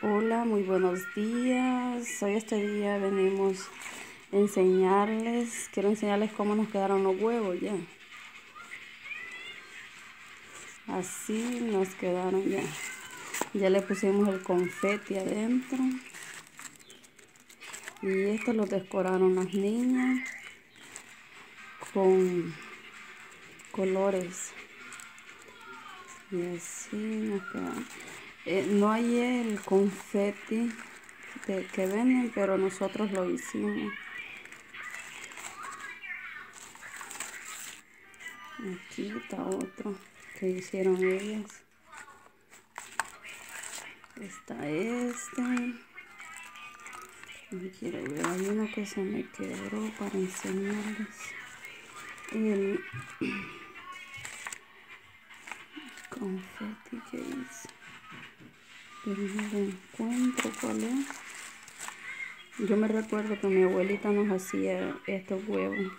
Hola, muy buenos días. Hoy este día venimos a enseñarles, quiero enseñarles cómo nos quedaron los huevos ya. Así nos quedaron ya. Ya le pusimos el confeti adentro. Y esto lo decoraron las niñas con colores. Y así nos quedaron. Eh, no hay el confeti que venden, pero nosotros lo hicimos. Aquí está otro que hicieron ellas. Está este. quiero ver, hay uno que se me quedó para enseñarles. El confeti que hice Yo me recuerdo que mi abuelita nos hacía estos huevos.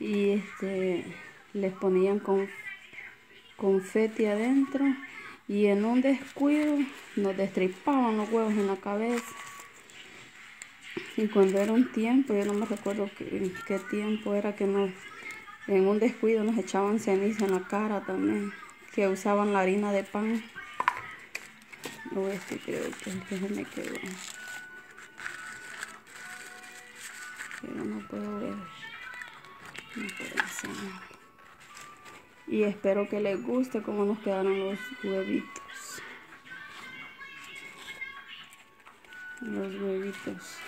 Y este les ponían con confeti adentro. Y en un descuido nos destripaban los huevos en la cabeza. Y cuando era un tiempo, yo no me recuerdo qué, qué tiempo era que nos, en un descuido nos echaban ceniza en la cara también. Que usaban la harina de pan. O este creo que se me quedó. Pero no puedo ver. No puedo Y espero que les guste cómo nos quedaron los huevitos. Los huevitos.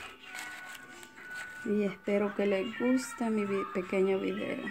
Y espero que les guste mi pequeño video.